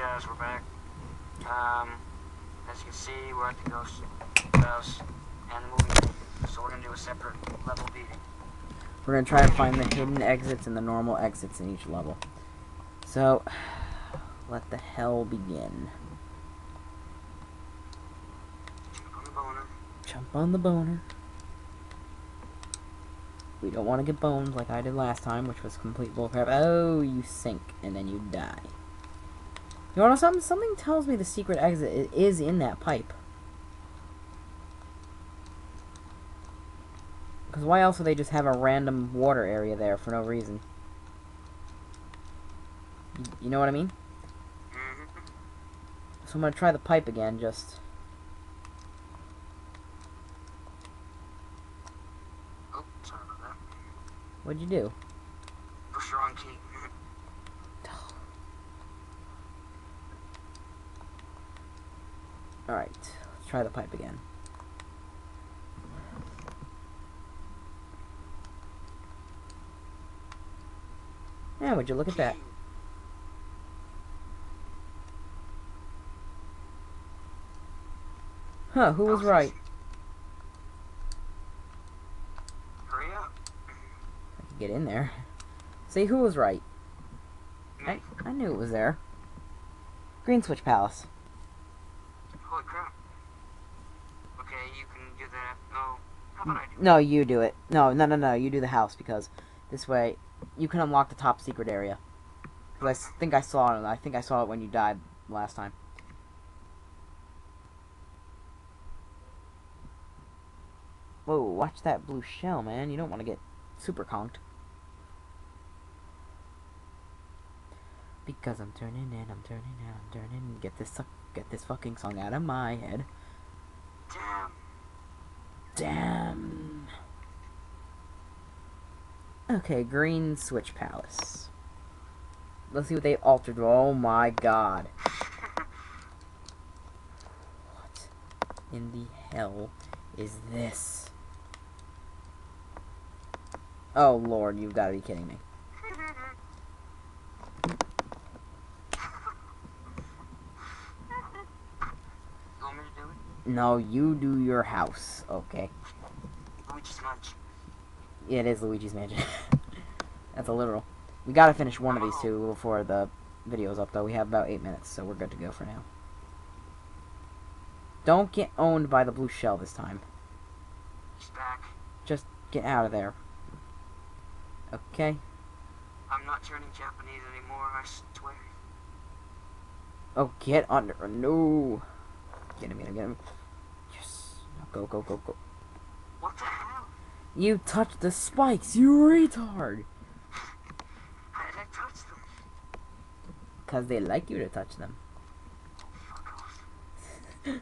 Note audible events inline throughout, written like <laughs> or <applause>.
guys, we're back. Um, as you can see, we're at the ghost house and the movie. So we're gonna do a separate level beating. We're gonna try to find the hidden exits and the normal exits in each level. So, <sighs> let the hell begin. Jump On the boner. Jump on the boner. We don't want to get boned like I did last time, which was complete bullcrap. Oh, you sink, and then you die. You know something? Something tells me the secret exit is in that pipe. Because why else would they just have a random water area there for no reason? You know what I mean? hmm So I'm gonna try the pipe again, just... Sorry about that. What'd you do? Alright, let's try the pipe again. Yeah, would you look at that? Huh, who was right? Hurry up. I can get in there. See, who was right? I, I knew it was there. Green Switch Palace. Holy crap. Okay, you can do that. No. You do it. No, no, no, no, you do the house, because this way you can unlock the top secret area. Because I think I saw it, I think I saw it when you died last time. Whoa, watch that blue shell, man. You don't want to get super conked. Because I'm turning and I'm turning and I'm turning. Get this get this fucking song out of my head. Damn. Okay, Green Switch Palace. Let's see what they altered. Oh my god. What in the hell is this? Oh lord, you've got to be kidding me. You want me to do it? No, you do your house. Okay. Luigi's Mansion. Yeah, it is Luigi's Mansion. <laughs> That's a literal. We gotta finish one of these two before the video's up, though. We have about eight minutes, so we're good to go for now. Don't get owned by the blue shell this time. He's back. Just get out of there. Okay? I'm not turning Japanese anymore, I swear. Oh, get under. No! Get him, get him, get him. Go, go, go, go. What the hell? You touched the spikes, you retard! How did I touch them? Because they like you to touch them. <laughs>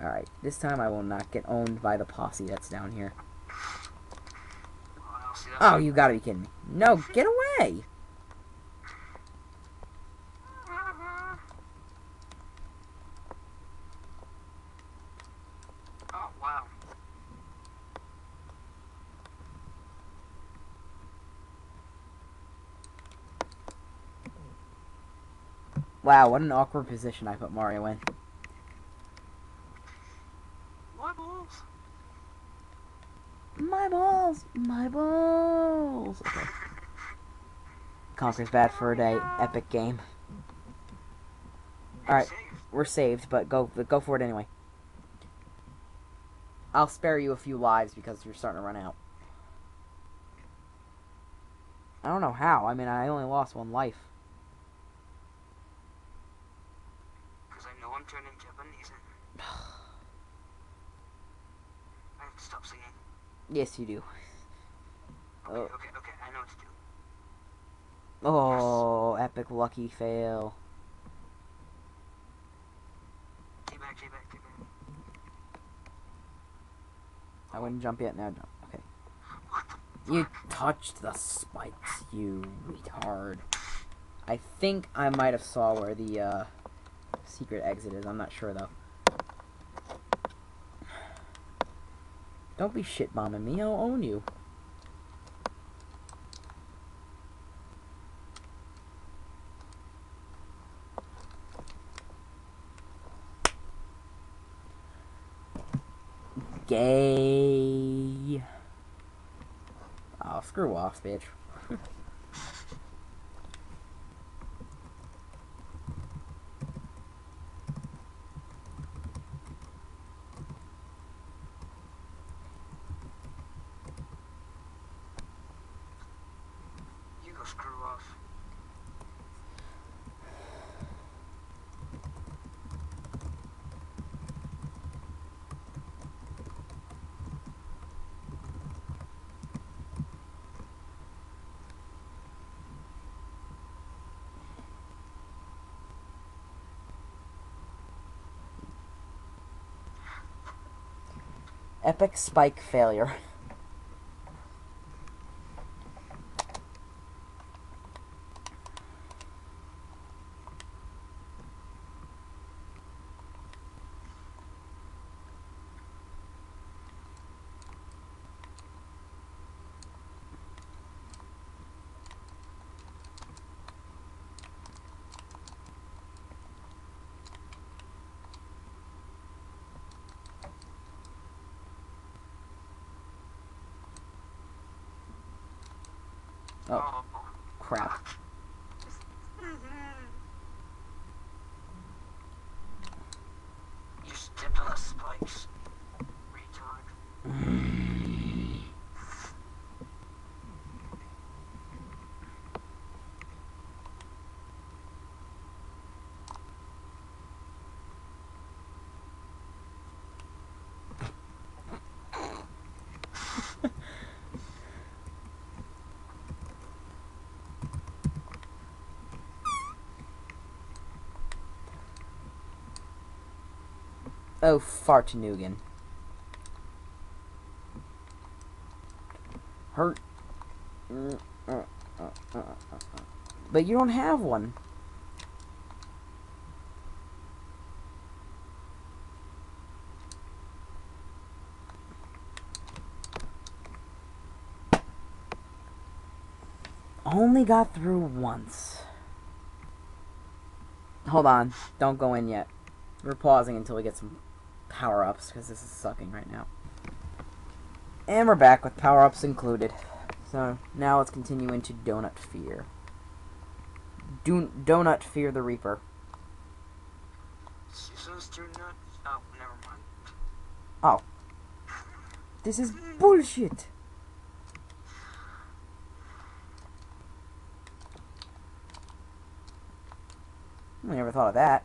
Alright, this time I will not get owned by the posse that's down here. Oh, Oh, you gotta be kidding me. No, get away! Oh, wow. Wow, what an awkward position I put Mario in. My balls. My balls! My balls! Okay. Conquer's bad for a day. Epic game. Alright. We're saved, but go but go for it anyway. I'll spare you a few lives because you're starting to run out. I don't know how. I mean, I only lost one life. Because I know I'm turning Japanese. I have to stop singing. Yes, you do. Okay, Oh. okay, okay, I know what to do. Oh, epic lucky fail. Back, back, back. I wouldn't jump yet. Now jump. Okay. You touched the spikes, you retard. I think I might have saw where the uh, secret exit is. I'm not sure, though. Don't be shit-bombing me. I'll own you. Gay. Oh, screw off, bitch. <laughs> Epic spike failure. <laughs> Oh. Crap. You the spikes. Retard. Oh, Fartanugan. Hurt. But you don't have one. Only got through once. Hold on. Don't go in yet. We're pausing until we get some power-ups, because this is sucking right now. And we're back with power-ups included. So, now let's continue into Donut Fear. Do Donut Fear the Reaper. Oh, never mind. Oh. This is bullshit! I never thought of that.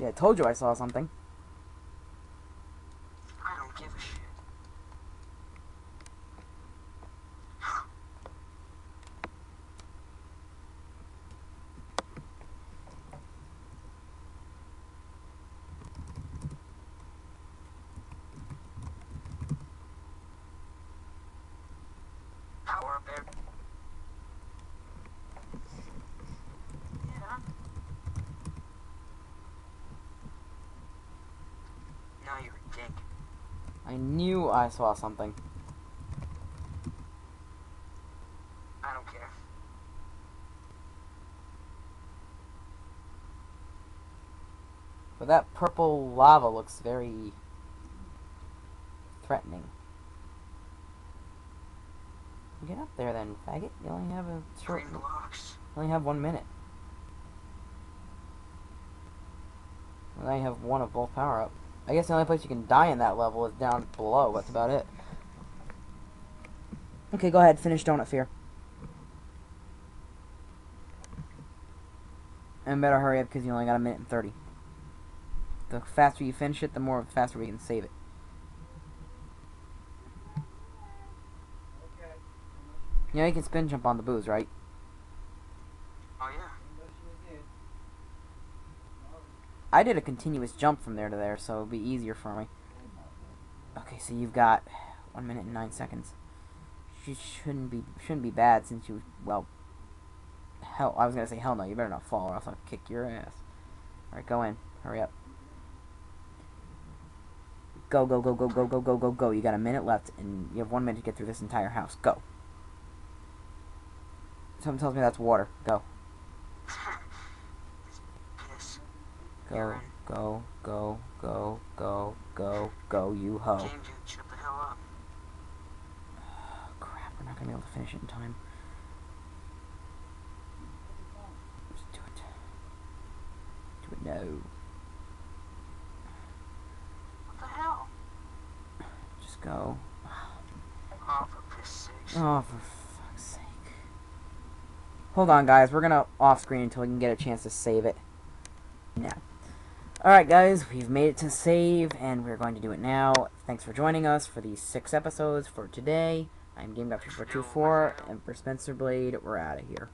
See, I told you I saw something. I don't give a shit. Power up there. Yeah. Now you're a dick. I knew I saw something. I don't care. But that purple lava looks very threatening. Get up there then, faggot. You only have a short Green blocks. you only have one minute. And I have one of both power up. I guess the only place you can die in that level is down below, that's about it. Okay, go ahead, finish Donut Fear. And better hurry up because you only got a minute and 30. The faster you finish it, the more faster we can save it. You know, you can spin jump on the booze, right? Oh yeah. I did a continuous jump from there to there, so it'll be easier for me. Okay, so you've got one minute and nine seconds. She shouldn't be shouldn't be bad since you well. Hell, I was gonna say hell no. You better not fall, or else I'll kick your ass. All right, go in. Hurry up. Go, go, go, go, go, go, go, go, go. You got a minute left, and you have one minute to get through this entire house. Go. Something tells me that's water. Go. Go, go, go, go, go, go, go, you ho. Game dude, shut the hell up. Oh, <sighs> crap, we're not gonna be able to finish it in time. Just do it. Do it now. What the hell? Just go. Oh, for piss sakes. Oh, for fuck's sake. Hold on, guys. We're gonna off screen until we can get a chance to save it. Now. Alright, guys. We've made it to save, and we're going to do it now. Thanks for joining us for these six episodes for today. I'm GameGuy424, and for Spencer Blade, we're out of here.